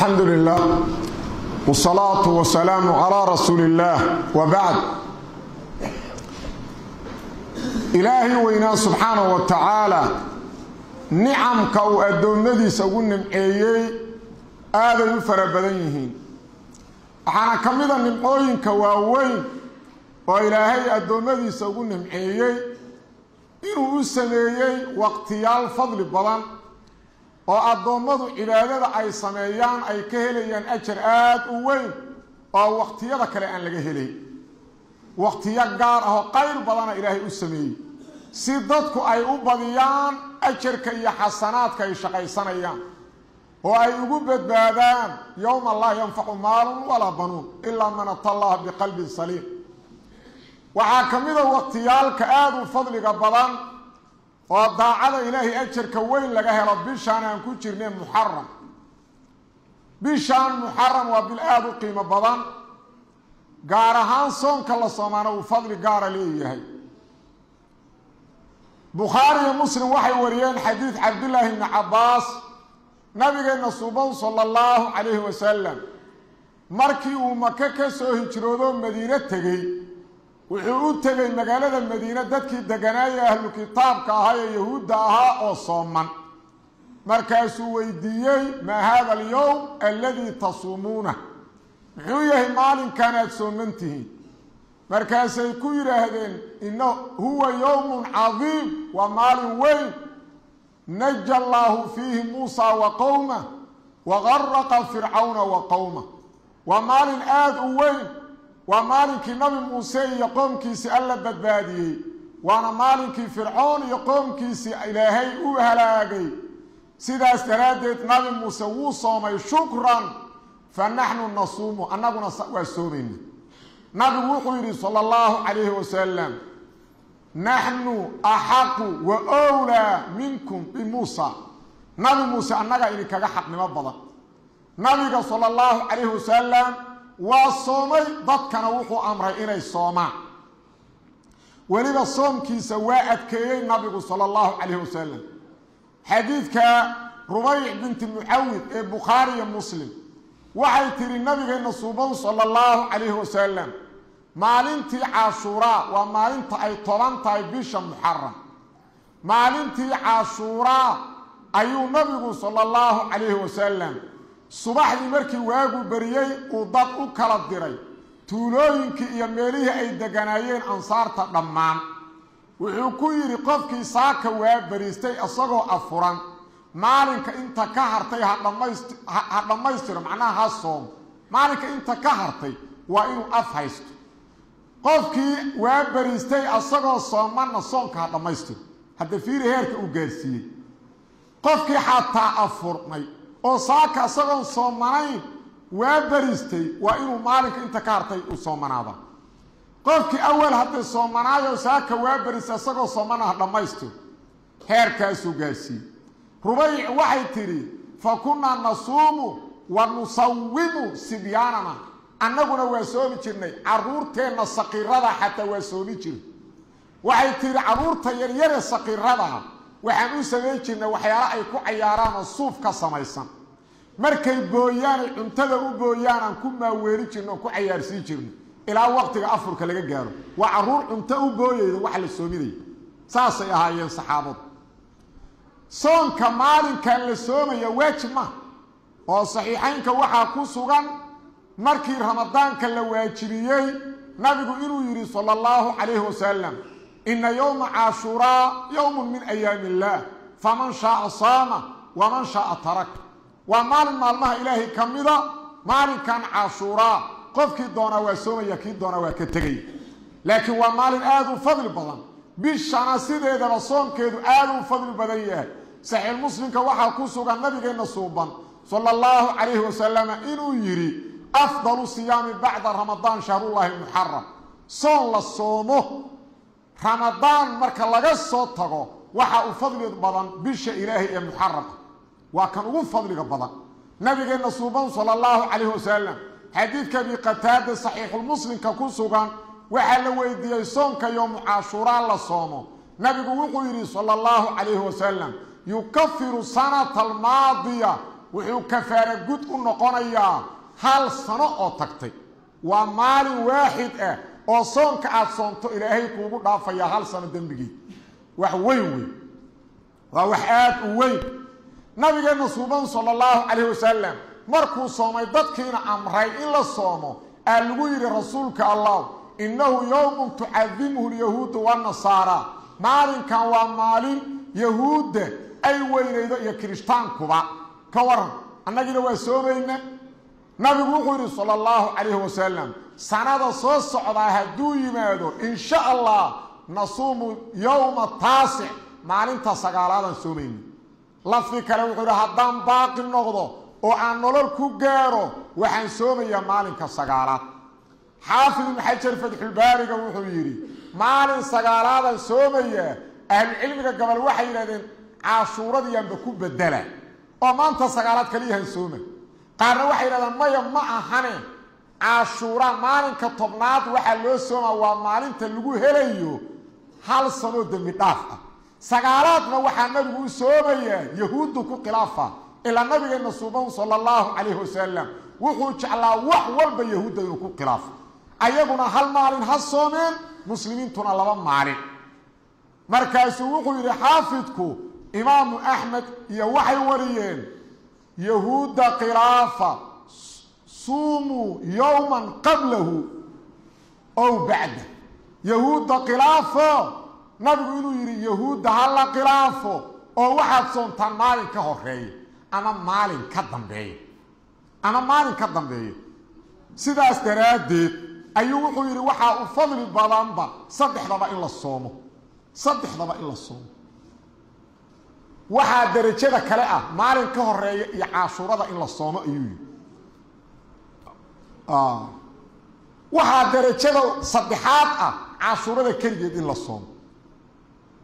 alxamdu lilah wsalaatu wasalaamu calaa rasuuli illaah wa bacd ilaahay weynaa subxaanahu wa tacaala nicamka uu addoommadiisa ugu nimceeyey aaday u fara badan yihiin. Waxaana ka mida nimcooyinka waaweyn oo ilaahay addoommadiisa ugu nimceeyey inuu u sameeyey waqtiyaal fadli badan oo addoommadu cibaadada ay sameeyaan ay ka helayaan ajar aada u weyn oo waqtiyada kale aan laga helay. Waqtiyo gaar ah oo qayr badana ilaahay u sameeyey. Si dadku ay u badiyaan ajarka iyo xasanaadka ay shaqaysanayaan oo ay ugu badbaadaan yowma laa yanfacu maalun walaa banuun ilaa man ata allaha biqalbin saliim. Waxaa ka mida waqtiyaalka aada u fadliga badan oo daacada ilaahay ajarka weyn laga helo bishaan aan ku jirnay muxaram bishaan muxaram waa bil aada u qiimo badan gaar ahaan soonka la soomaana uu fadli gaara leeyahay. Bukhaari iyo muslim waxay wariyeen xadiid cabdillaahi bni cabbaas nabigeenna suban sala allahu calayhi wasalam markii uu maka ka soo hijroodo madiine tegey wuxuu u tegey magaalada madiine dadkii deganaaya ahlu kitaabka ahaa ee yahuudda ahaa oo sooman. Markaasuu weydiiyey maa haada alyowm alladii tasuumuuna? Muxuu yahay maalinkan aada sooman tihiin. Markaasay ku yidhaahdeen ina huwa yowmun cadiim waa maalin weyn. Naja allaahu fiihi muusa wa qowmah wa garaqa fircawna wa qowmah waa maalin aada u weyn waa maalinkii nabi muuse iyo qoomkiisii alla badbaadiyey. Waana maalinkii fircoon iyo qoomkiisii ilaahay u halaagay. Sidaas daraaddeed nabi muuse wuu soomay shukran fa naxnu nasuumu. Annaguna waa soomayna. Nabigu wuxuu yidhi sala allahu calayhi wasalam naxnu axaqu wa wlaa minkum bimuusa nabi muuse annagaa idinkaga xaqnimo badan. Nabiga sala allahu calayhi wasalam waa soomay dadkana wuxuu amray inay soomaan. Weliba soomkiisa waa adkeeyey nabigu sala allahu calayhi wasalam xadiidka rubayc binti mucawid ee bukhaari iyo muslim. Waxay tihi nabigeenna suuban sala allahu calayhi wasalam maalintii caashuuraa waa maalinta ay toban tahay bisha muxaram maalintii caashuuraa ayuu nabigu sala allahu calayhi wasalam subaxdii markii waagu beriyey uu dad u kala diray tuulooyinkii iyo meelihii ay deganaayeen ansaarta dhammaan. Wuxuu ku yidhi qofkii saaka waa beriistay isagoo afuran. Maalinka inta ka hartay ha dhammaystiro macnaha ha soom. Maalinka inta ka hartay waa inuu af haysto. Qofkii waa beriistay isagoo soomanna soonka ha dhammaystiro hadda fiiri heerka uu gaarsiiyey. Qofkii xataa afurnay oo saaka isagoon soomanayn waa beristay waa inuu maalinka inta ka hartay uu soomanaada qofkii awal hadday soomanaayo saaka waa beristay isagoo soomana ha dhammaystiro heerkaasuu gaarsiiyey rubayc waxay tidhi fa kunnaa nasuumu wa nusawimu sibyaanana. Annaguna waa soomi jirnay caruurteenna saqiirada xataa waa soomi jira waxay tihi carruurta yaryare saqiiradaha waxaan u samayn jirnay waxyaalo ay ku cayaaraan oo suuf ka samaysan. Markay booyaan ay cuntada u booyaan aan ku maaweeli jirno oon ku cayaarsiin jirno ilaa waqtiga afurka laga gaaro. Waa carruur cunto u booyayda waxa la soominaya saasay ahaayeen saxaabadu. Soonka maalinkan la soomaya waajib ma oo saxiixaynka waxaa ku sugan markii ramadaanka la waajibiyey nabigu inuu yidhi sala allahu calayhi wasalam ina yowma caashuuraa yowmun min ayaami illaah faman shaaa saama waman shaaa tarak waa maalin maalmaha ilaahay ka mida maalinkan caashuuraa qofkii doonaa waa soomaya kii doonaa waa ka tegaya laakiin waa maalin aada u fadli badan bishana sideedaba soonkeedu aada u fadli badan yahay saxiix muslimka waxaa ku sugan nabigeenna suuban sala allahu calayhi wasalama inuu yidhi afdalu siyaami bacda ramadaan shahrullaahi muxaram soon la soomo ramadaan marka laga soo tago waxa u fadli badan bisha ilaahay ee muxaramka waa kan ugu fadliga badan. Nabigeenna suuban sala allahu calayhi wasalam xadiidka abi qataada saxiixulmuslimka ku sugan waxaa la weydiiyey soonka yowmu caashuuraa la soomo. Nabigu wuxuu yidhi sala allahu calayhi wasalam yukafiru sanata almaadiya. Wuxuu kafaara gud u noqonayaa hal sano oo tagtay. Waa maalin waaxid ah oo soonka aad soonto ilaahay kuugu dhaafayaa hal sano dembigeed wax weyn weyn. Waa wax aad u weyn. Nabigeenna suuban sala allahu calayh wasalam markuu soomay dadkiina amray in la soomo aa lagu yidhi rasuulka allah innahu yowmun tucadimuhu lyahuudu wanasaara maalinkan waa maalin yahuudda ay weynaydo iyo kirishtaankuba ka waran annagiina waa soomayna. Nabigu wuxuu yidhi sala allahu calayhi wasalam sanada soo socdaa hadduu yimaado in sha allah nasuumu yowma taasic maalinta sagaalaadaan soomayna lafdi kale wuxuu yidhi haddaan baaqi noqdo oo aan nolol ku gaaro waxaan soomayaa maalinka sagaalaad. Xaafid ibnu xajar fatxulbaariga wuxuu yidhi maalin sagaalaadaan soomayaa ahlucilmiga gobol waxay yidhahdeen caashuuradiiyaanba ku bedela oo maanta sagaalaad kaliyahan sooma qaarna waxay yidhahdeen maya ma ahane caashuura maalinka tobnaad waxaa loo soomaa waa maalinta lagu helayo hal sanoo dembi dhaaf ah. Sagaalaadna waxaa nabigu u soomayaa yahuuddu ku khilaafa ilaa nabigeenna suuban sala allahu calayhi wasalam wuxuu jeclaa wax walba yahuudda inuu ku khilaafo ayaguna hal maalin ha soomeen muslimiintuna laba maalin. Markaasuu wuxuu yidhi xaafidku imaamu axmed iyo waxay wariyeen yahuudda khilaafa suumuu yowman qablahu ow bacda yahuudda khilaafo nabigu inuu yidhi yahuudda ha la khilaafo oo waxaad soontaan maalin ka horreeya ama maalin ka dambeeya ama maalin ka dambeeya sidaas daraaddeed ayuu wuxuu yidhi waxaa u fadli badanba saddexdaba in la soomo saddexdaba in la soomo waxaa derajada kale ah maalin ka horreeya iyo caashuurada in la soomo ayuu yidhi waxaa derajada saddexaad ah caashuurada keligeed in la soomo.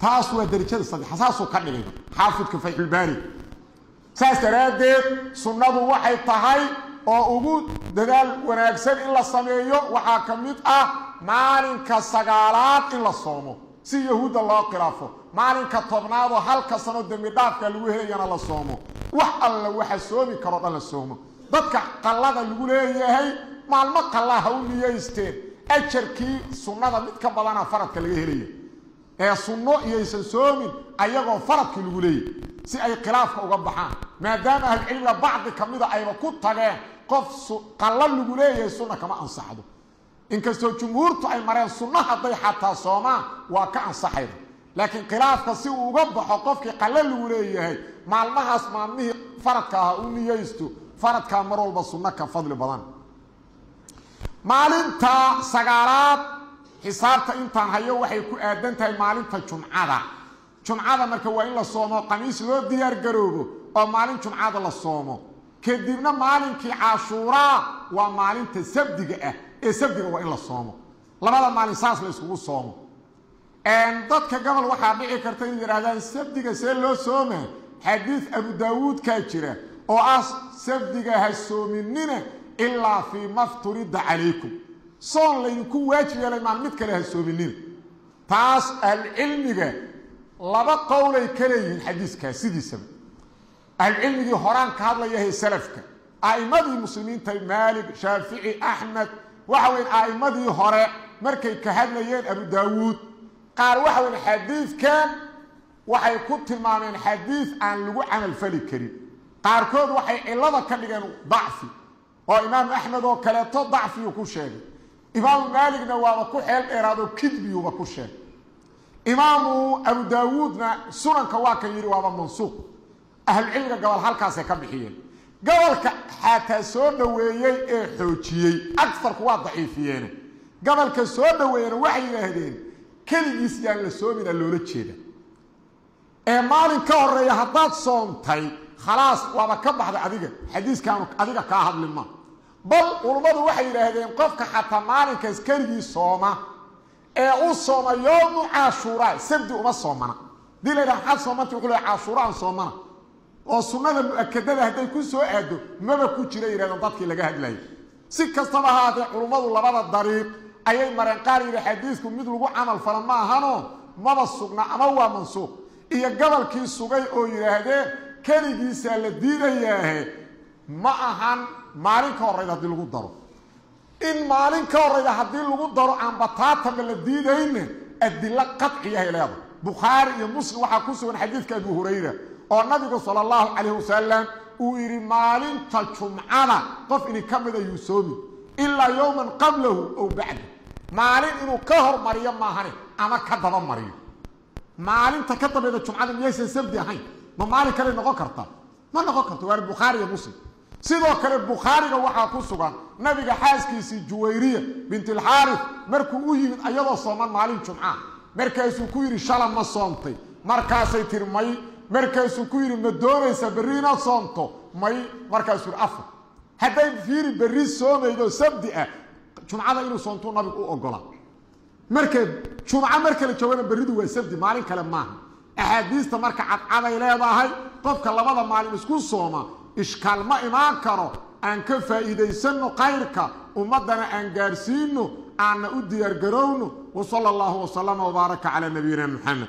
Taas waa derajada saddexaad saasuu ka dhigay xaafidka fayxulbaari saas daraaddeed sunnadu waxay tahay oo ugu dadaal wanaagsan in la sameeyo waxaa ka mid ah maalinka sagaalaad in la soomo si yahuudda loo khilaafo maalinka tobnaadoo halka sano dembi dhaafka lagu helayana la soomo. Wax alla waxa soomi karoo dhan la soomo. Dadka qallada lagu leeyahay maalmo qallaa ha u niyaysteen. Ajarkii sunnada mid ka badana faradka laga helaya ee sunno iyaysan soomin ayagoo faradkii lagu leeyahy si ay khilaafka uga baxaan. Maadaama ahlucilmiga bacdi ka mida ayba ku tageen qof qallo lagu leeyahay sunna kama ansaxdo. Inkastoo jumhuurtu ay mareen sunno hadday xataa soomaan waa ka ansaxayda laakiin khilaafka si uu uga baxo qofkii qallo lagu leeyahay maalmahaas maalmihii faradka aha u niyaysto faradkaa mar walba sunno ka fadli badan maalinta sagaalaad xisaabta intaan hayo waxay ku aadan tahay maalinta jumcada. Jumcada marka waa in la soomo qamiis loo diyaar garoobo oo maalin jumcada la soomo. Kadibna maalinkii cashuuraa waa maalinta sabdiga ah ee sabdiga waa in la soomo. Labada maalin saas la iskugu soomo. Dadka gobol waxaa dhici karta inay yidhahdaan sabdiga see loo sooma xadiid abu daawuudkaa jira oo ah sabdiga ha soominina ilaa fii mafturida calaykum. Soon laydinku waajib yeelay maan mid kale ha soominina taas ahlucilmiga laba qowlay ka leeyihiin xadiiskaas sidiisaba. Ahlucilmigii horaan ka hadlayahay salafka. A'immadii muslimiinta maalig shaafici axmed waxa weyn a'immadii hore markay ka hadlayeen abu daawuud. Qaar waxa weyn xadiidkan waxay ku tilmaameen xadiid aan lagu camalfali karin. Qaarkood waxay cillada ka dhigeen dacfi oo imaamu axmed oo kaleeto dacfiyuu ku sheegay. Imaamu maaligna waaba ku xeel dheeraadoo kidbiyuuba ku sheegay. Imaamu abu daawuudna sunanka waa kan yidhi waaba mansuuq ahlucilmiga gobol halkaasay ka bixiyeen. Gobolka xataa soo dhoweeyey ee xoojiyey agarku waa daciifiyeene. Gobolka soo dhoweeyena waxay yidhaahdeen keligiis yaan la soomina loola jeeda ee maalin ka horreeya haddaad soontay khalaas waaba ka baxday adiga. Xadiiskaanu adiga kaa hadli ma bal culummadu waxay yidhaahdeen qofka xataa maalinkaas keligii sooma ee u sooma yoomu cashuuraa sabdi uma soomana. Hadii la yidhaha maxaad soomanta wuxuu leey cashuura aan soomana. Oo sunnada mu'akadada hadday ku soo aado maba ku jira yidhahdeen dadkii laga hadlayay si kastaba ahaatee culummadu labada dariiq ayay mareen qaar yidhi xadiisku mid lagu camal fala ma ahano maba sugna ama waa mansuuq iyo gobolkii sugay oo yidhaahdeen keligiisaa la diidayaahe ma ahan maalin ka horrayda haddii lagu daro. In maalin ka horrayda haddii lagu daro aan bataataba la diidayne adilo qadciyahay leedahay. Bukhaari iyo muslim waxaa ku sugan xadiidka abu hurayra oo nabigu sala allahu calayhi wasalam uu yidhi maalinta jumcada qof ini ka mid ayuu soomi. Ilaa yowman qablahu ow bacda maalin inuu ka hormariyo maahane ama ka daba mariyo. Maalinta ka dambayda jumcada miyaysan sabdi ahayn? Ma maalin kale noqon karta ma noqon karto waana bukhaari iyo muslim sidoo kale bukhaariga waxaa ku sugan nabiga xaaskiisii juwayriya bintilxaaris markuu u yimid ayadoo sooman maalin jumca. Markaasuu ku yidhi shala ma soontay. Markaasay tiri may. Markaasuu ku yidhi ma doonaysa berri inaad soonto? May. Markaasuu yidhi afar hadday fiiri berri soomaydo sabdi ah jumcada inuu soontuu nabigu u ogolaa marka jumco marka la joogana berridu waa sabdi maalin kale maaha. Axaadiista marka cadcaday leedahay qofka labada maalin isku sooma ishkaal ma imaan karo aan ka faa'iidaysanno kayrka ummaddana aan gaadhsiinno aanna u diyaargarowno wa sala allahu wasalama wbaaraka calaa nabiyina muxamed